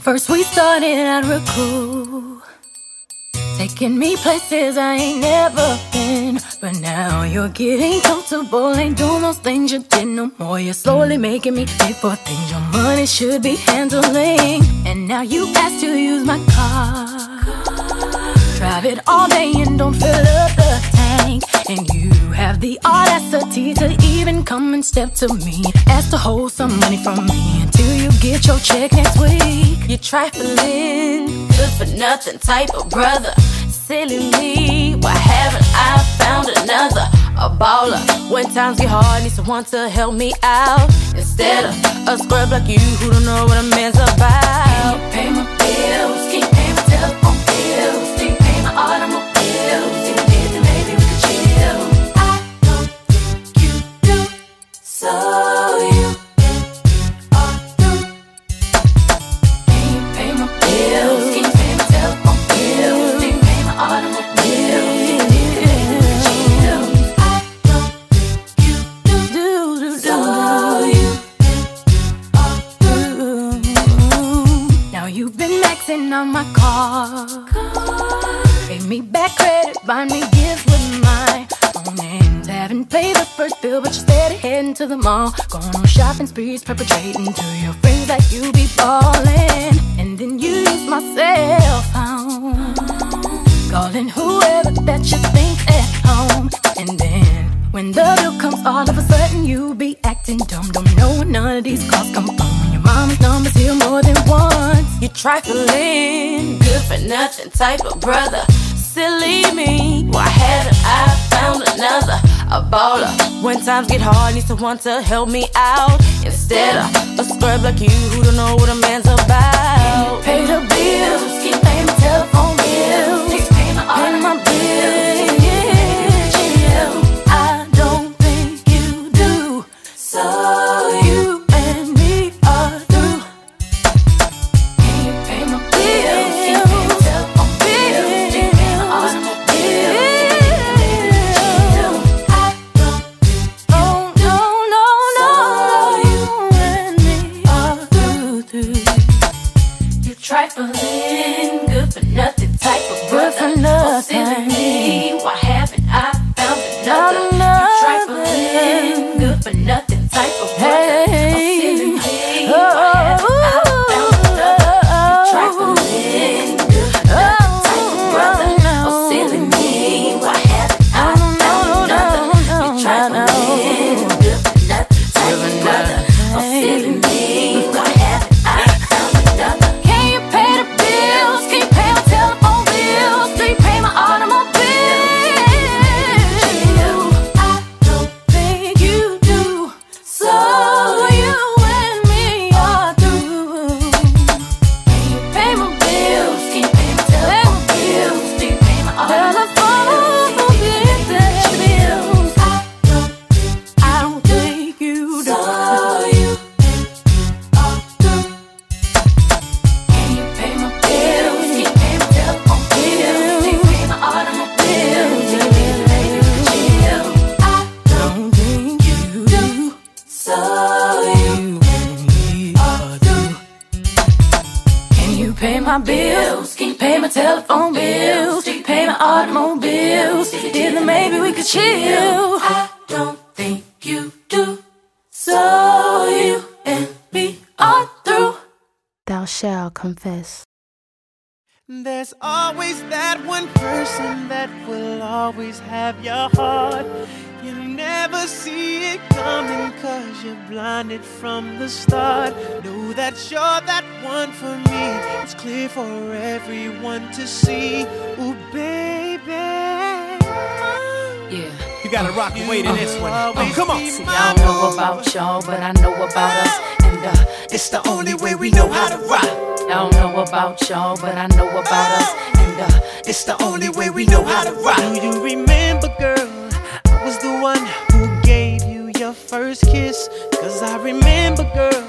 first we started at real cool. Taking me places I ain't never been. But now you're getting comfortable. Ain't doing those things you did no more. You're slowly making me pay for things your money should be handling. And now you ask to use my car. Drive it all day and don't fill up the tank. And you have the audacity to even come and step to me. Ask to hold some money from me until you get your check next week. You're trifling, good for nothing type of brother. Silly me, why haven't I found another? A baller. When times get hard, need someone to help me out. Instead of a scrub like you who don't know what a man's about. Can you pay my bills? Can you've been maxing on my car. Pay me back credit, buy me gifts with my hands. Haven't paid the first bill, but you're steady heading to the mall. Going on shopping sprees, perpetrating to your friends that you be ballin'. And then you use my cell phone. Calling whoever that you think at home. And then when the bill comes, all of a sudden you be acting dumb. Don't know where none of these calls come from. Your mama's number's here more than once. You're trifling, good for nothing type of brother. Silly me, why haven't I found another? A baller. When times get hard, need someone to help me out. Instead of a scrub like you who don't know what a man's about. Pay the bills, keep paying my telephone my bills? Can pay my telephone bills? Can pay my automobiles? If you did, then maybe we could chill. I don't think you do. So you and me are through. Thou shalt confess. There's always that one person that will always have your heart. You never see it coming cause you're blinded from the start. Know that you're that one for me. It's clear for everyone to see. Ooh, baby. Yeah. You gotta rock and wait in this one. Oh, come on. See, I don't know about y'all, but I know about us. And uh, It's the only way we know how to rock. I don't know about y'all, but I know about us. And uh, It's the only way we know how to rock. Do you remember, girl? Was the one who gave you your first kiss. Cause I remember, girl.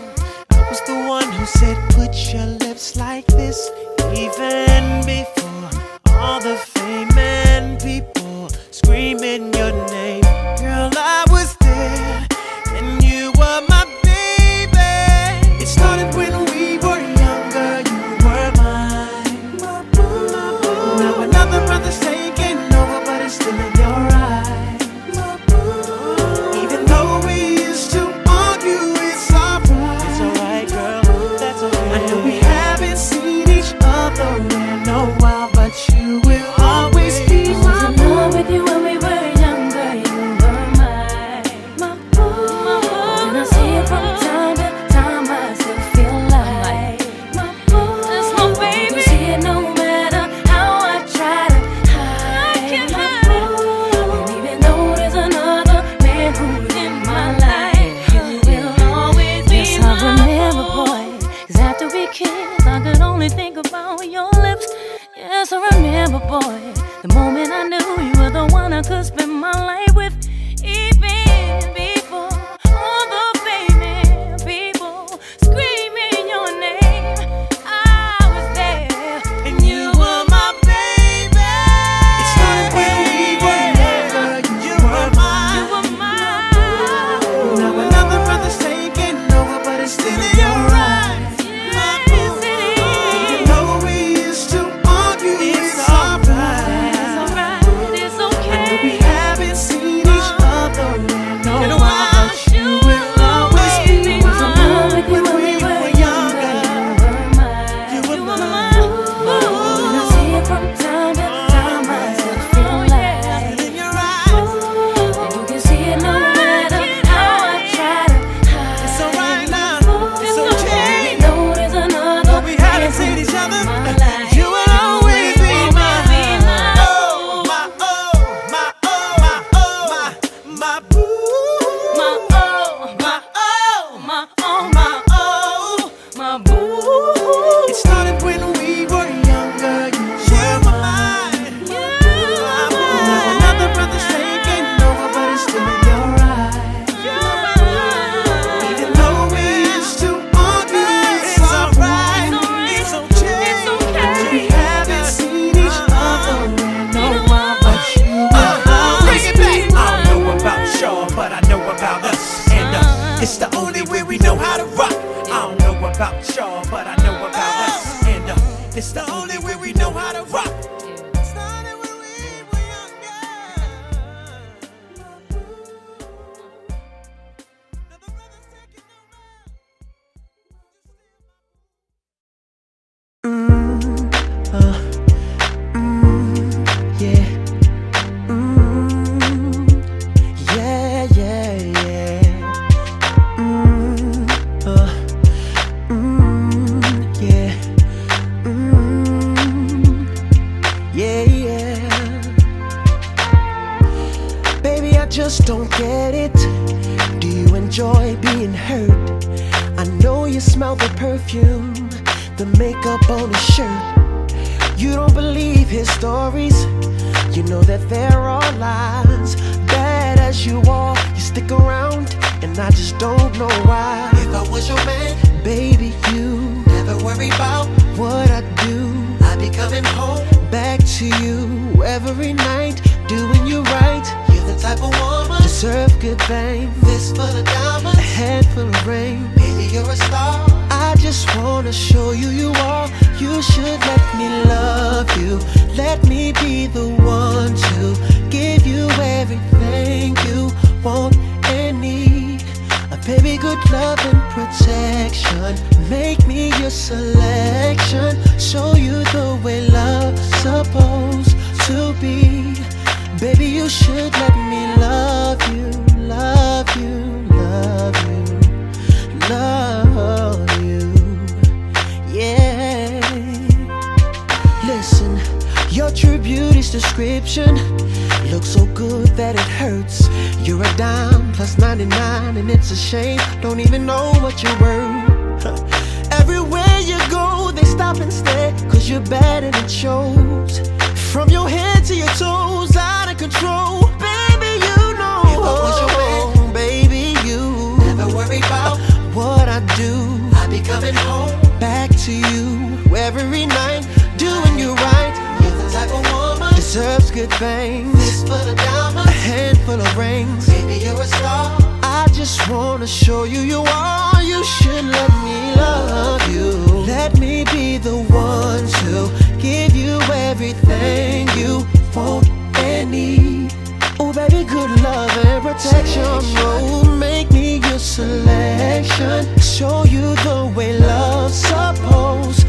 I was the one who said, put your lips like this. Even before all the fame and people screaming your name. boy. The moment I knew you were the one I could spend my life coming home back to you every night, doing you right. You're the type of woman deserves good things. Fistful of diamonds, a handful of rings. Baby, you're a star. I just wanna show you you are. You should let me love you. Let me be the one to give you everything you want and need. Baby, good love and protection. Oh, make me your selection. Show you the way love's supposed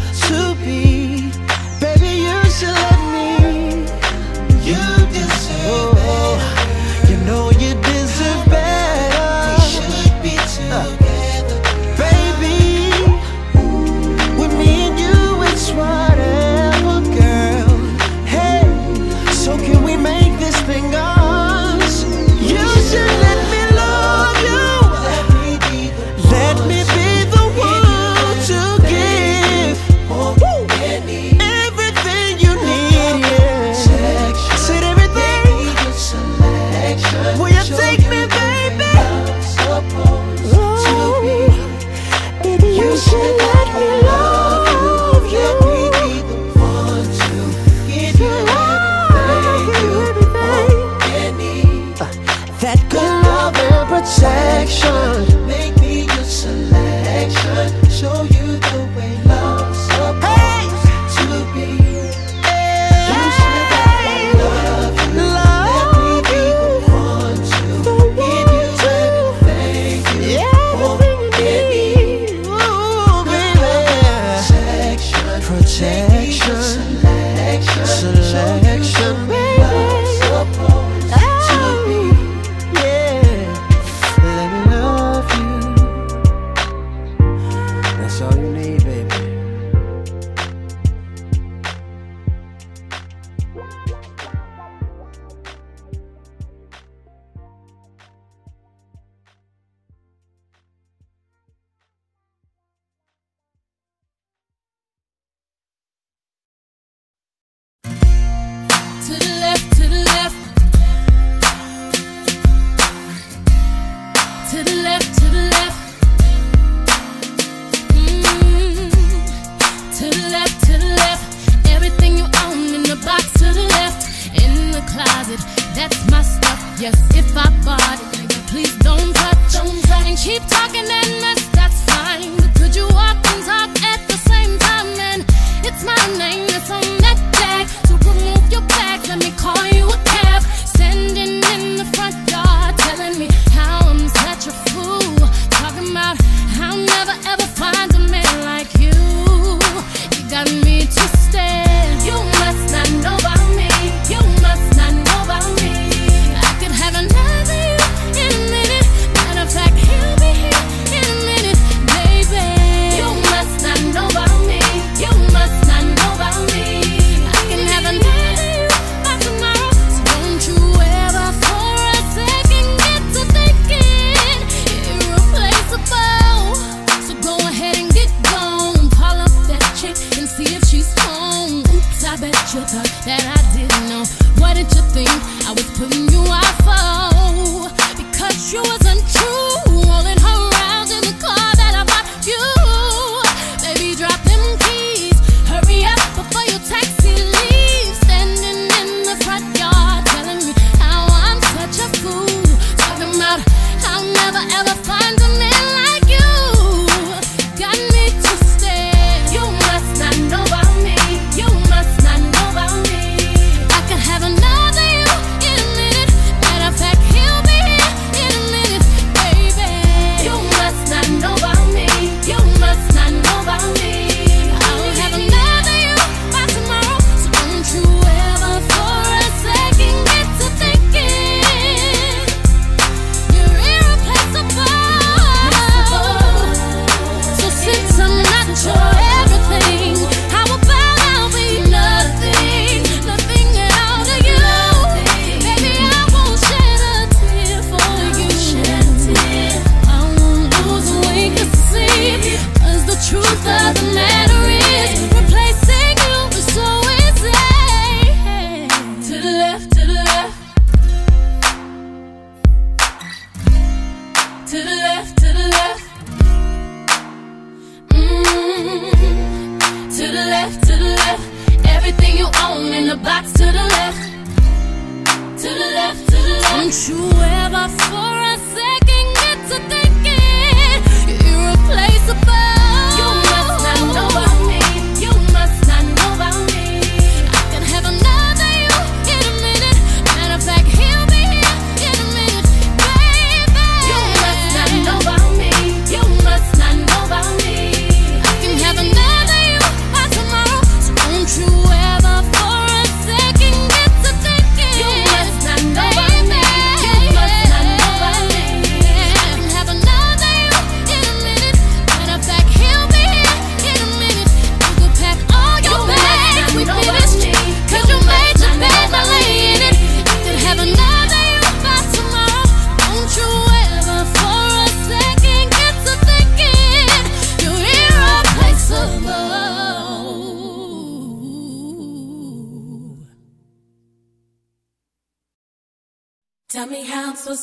Heart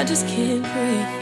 I just can't breathe.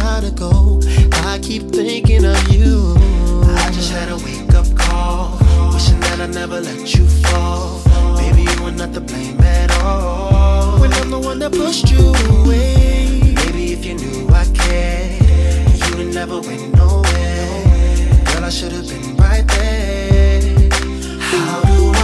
try to go. I keep thinking of you. I just had a wake up call. Wishing that I never let you fall. Baby, you were not to blame at all. When I'm the one that pushed you away. Maybe if you knew I cared, you would never went nowhere. Girl, I should have been right there. How do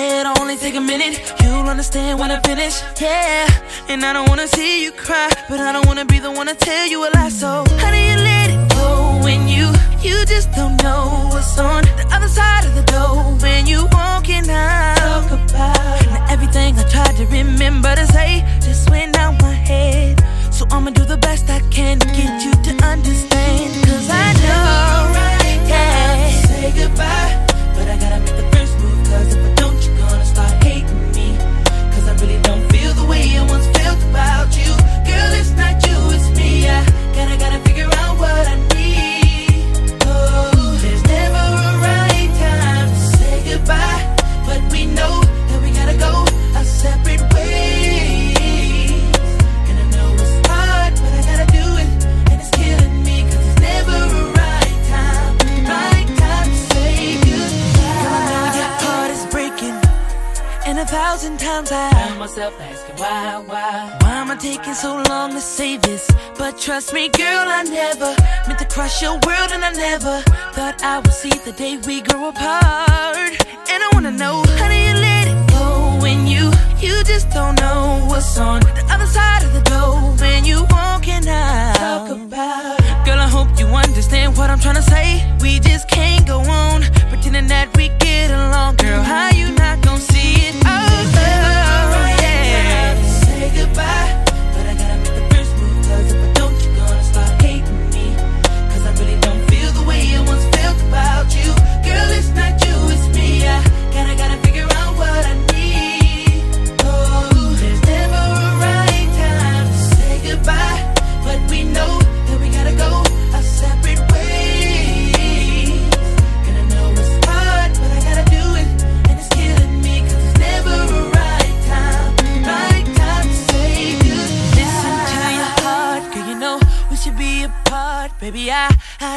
swear it'll only take a minute. You'll understand when I finish. Yeah, and I don't wanna see you cry, but I don't wanna be the one to tell you a lie. So, how do you let it go when you, you just don't know what's on the other side of the door when you walking out? Talk about everything I tried to remember to say just went out my head. So I'ma do the best I can to get you to understand. Thousand times I found myself asking why, why? Why am I taking so long to say this? But trust me girl, I never Meant to crush your world and I never Thought I would see the day we grow apart. And I wanna know, how do you let it go when you You just don't know what's on the other side of the door When you walking out? Talk about Girl, I hope you understand what I'm trying to say. We just can't go on Pretending that we get along. Girl, how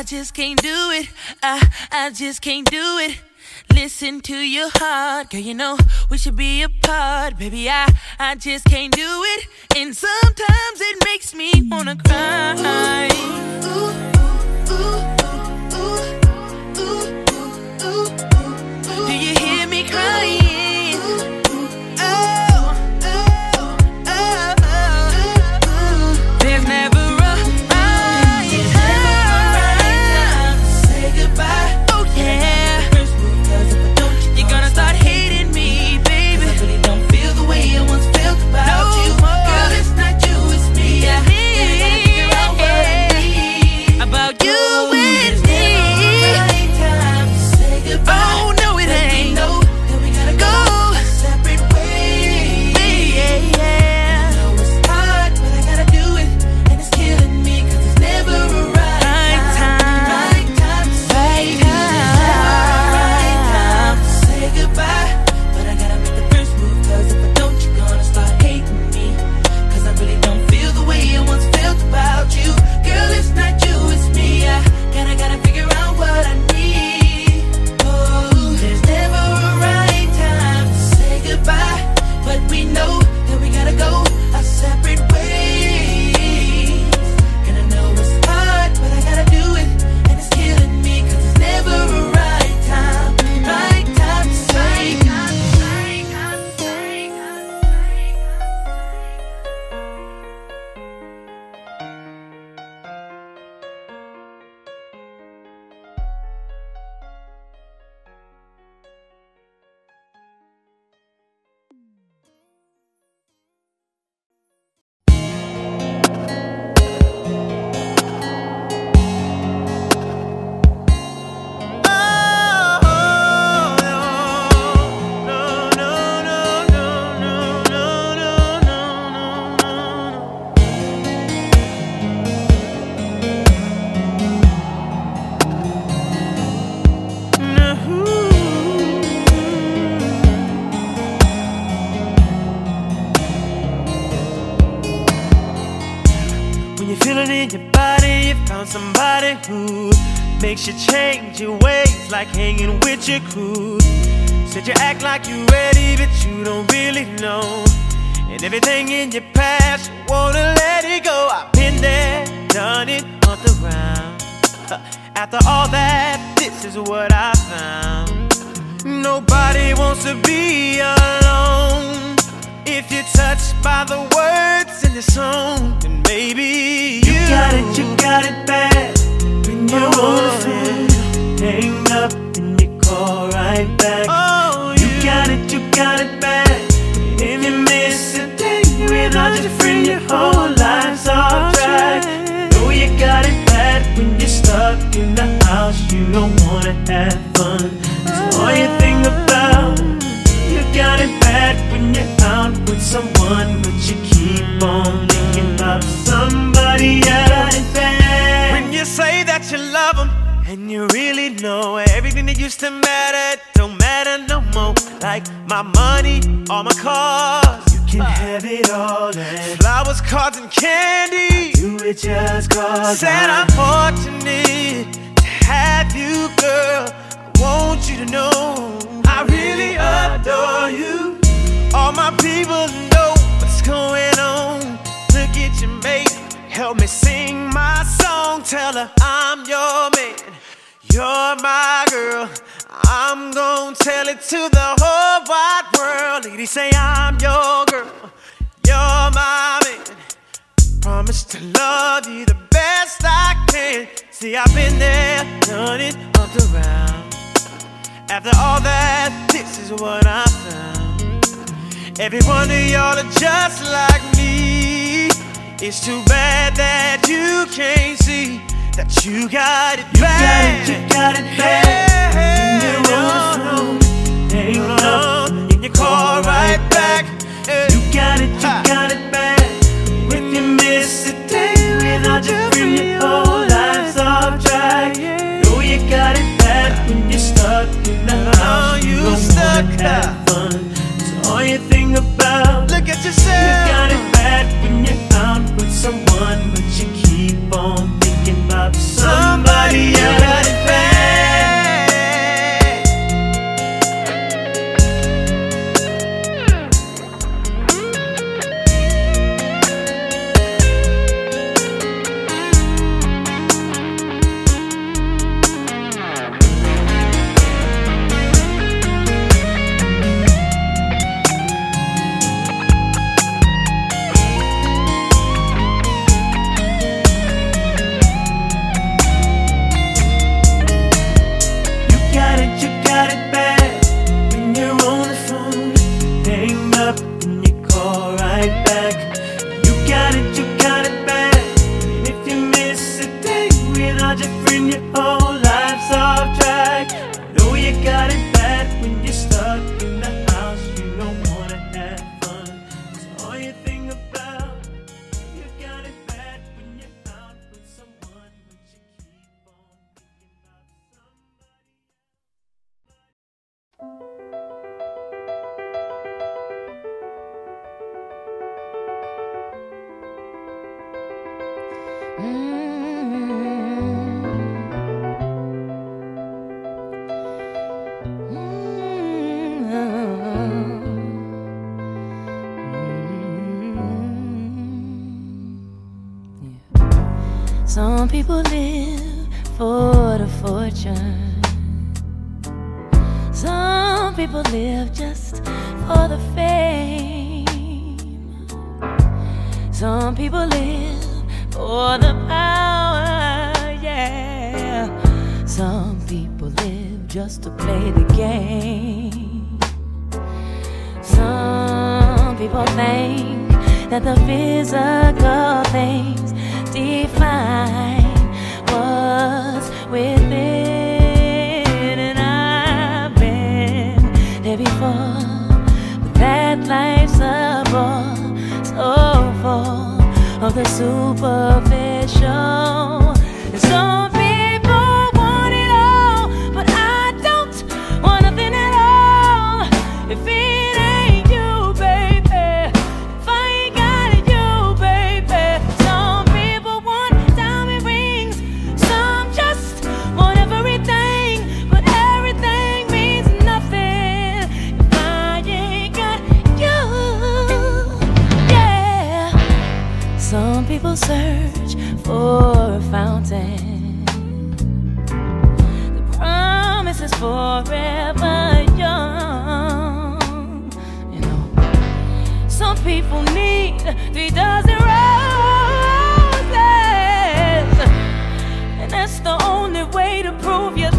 I, just can't do it. I, I just can't do it. Listen to your heart, girl, you know we should be apart Baby, I, I just can't do it. And sometimes it makes me wanna cry. Do you hear me crying? Who makes you change your ways, like hanging with your crew. Said you act like you're ready, but you don't really know. And everything in your past, you wanna let it go. I've been there, done it on the round. After all that, this is what I found. Nobody wants to be alone. If you're touched by the words in the song, then maybe you, you got it, you got it bad. When you're on the phone, hang up and you call right back. Oh, you, you got it, you got it bad. And if you miss a day without your friend, your whole life's off track. Know you got it bad when you're stuck in the house. You don't wanna have fun. So all you think about, you got it bad when you're out with someone, but you keep on thinking about somebody else. You really know everything that used to matter don't matter no more. Like my money, all my cars. You can have it all. And flowers, cards, and candy. Do it just cause. Said I'm fortunate to have you, girl. I want you to know I really adore you. All my people know what's going on. Look at your mate. Help me sing my song. Tell her I'm your. You're my girl. I'm gonna tell it to the whole wide world. Ladies say I'm your girl. You're my man. Promise to love you the best I can. See, I've been there, done it up around. After all that, this is what I found. Every one of y'all are just like me. It's too bad that you can't see that you got it you bad. Got it, you got it bad. Hey, when you're on the phone, hang up, and you oh, oh, call right back. Hey. You got it, you ha. got it bad. If you miss a day without your friend, your whole life's off track. Know you got it bad when you're stuck in the house. You, you don't stuck have fun. So all you think about, look at yourself. You got it bad when you're out with someone, but you keep on about somebody else. three dozen roses, and that's the only way to prove your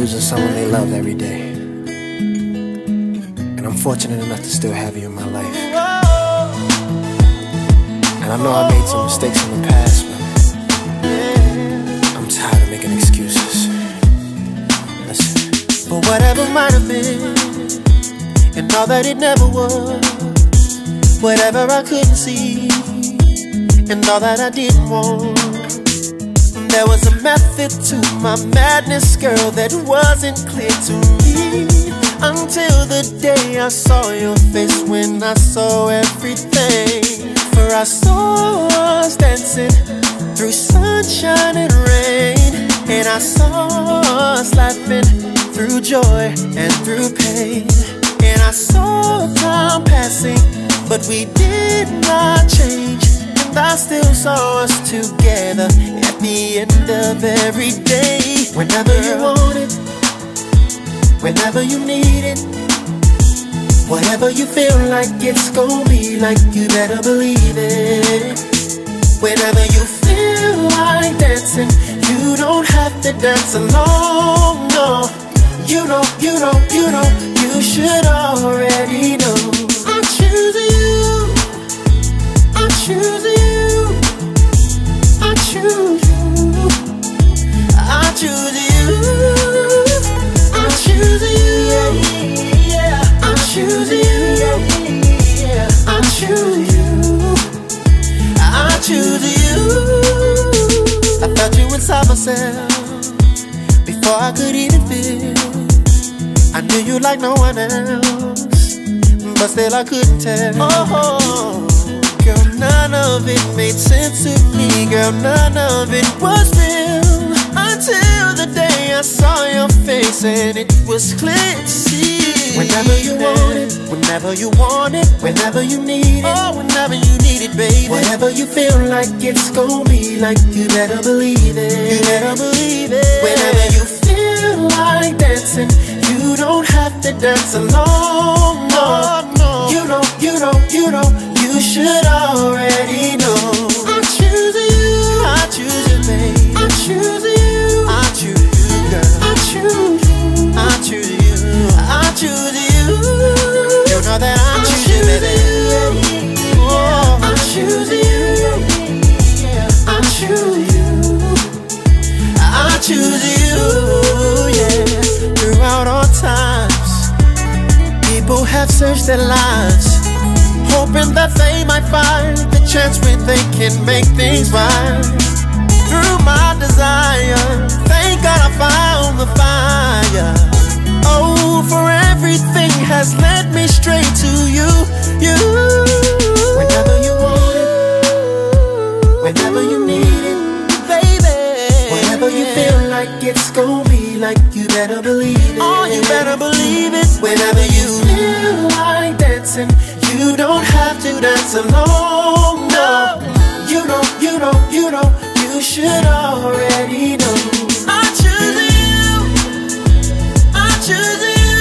loses someone they love every day. And I'm fortunate enough to still have you in my life. And I know I made some mistakes in the past, but I'm tired of making excuses. Listen. For whatever might have been, and all that it never was. Whatever I couldn't see, and all that I didn't want. There was a method to my madness, girl, that wasn't clear to me. Until the day I saw your face when I saw everything. For I saw us dancing through sunshine and rain. And I saw us laughing through joy and through pain. And I saw time passing, but we did not change. I still saw us together at the end of every day. Whenever you want it, whenever you need it. Whatever you feel like it's gonna be like, you better believe it. Whenever you feel like dancing, you don't have to dance alone, no. You know, you know, you know, you should already know. I choose you. I choose you. Before I could even feel. I knew you like no one else, but still I couldn't tell. Oh, none of it made sense to me. Girl, none of it was real until the day I saw your face and it was clear to see. Whenever you want it, whenever you want it, whenever you need it, oh, whenever you need it, baby. Whatever you feel like it's gonna be like, you better believe it. You better believe it. Whenever you feel like dancing, you don't have to dance alone. No, no. You know, you know, you know, you should already know. I'm choosing you. I choose you, babe. I'm choosing you. I choose you, girl. I choose you. I choose you. I choose you. You know that I choose you, baby. Oh, I choose you. I choose you. I choose you. Yeah. Throughout all times, people have searched their lives, hoping that they might find the chance where they can make things right. Through my desire, thank God I found the fire. Oh, for everything has led me straight to you, you. Whenever you want it, whenever you need it, baby. Whenever you feel like it's gonna be like, you better believe it. Oh, you better believe it. Whenever you feel like dancing, you don't have to dance alone, no. You know, you know, you know, You should already know. I choose you. I choose you.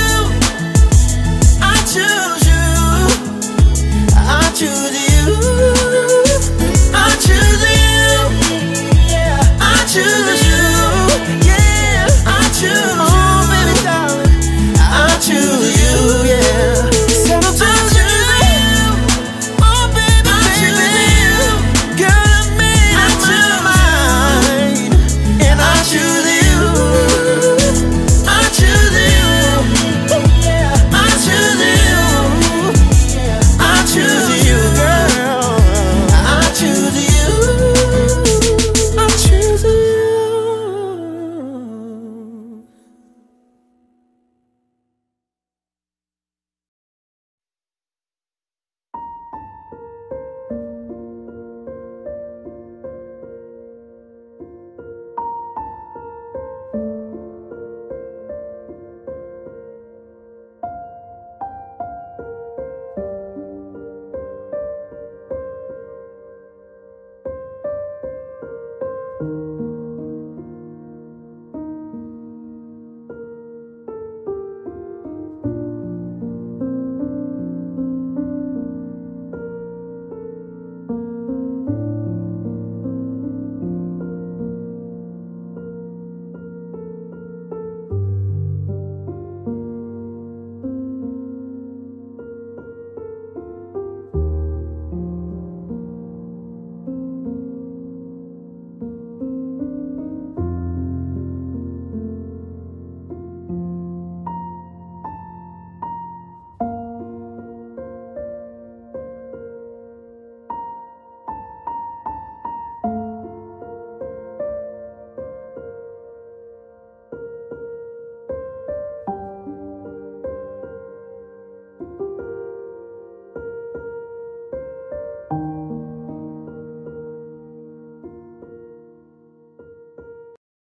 I choose you. I choose you. I choose you. I choose you. Yeah, I choose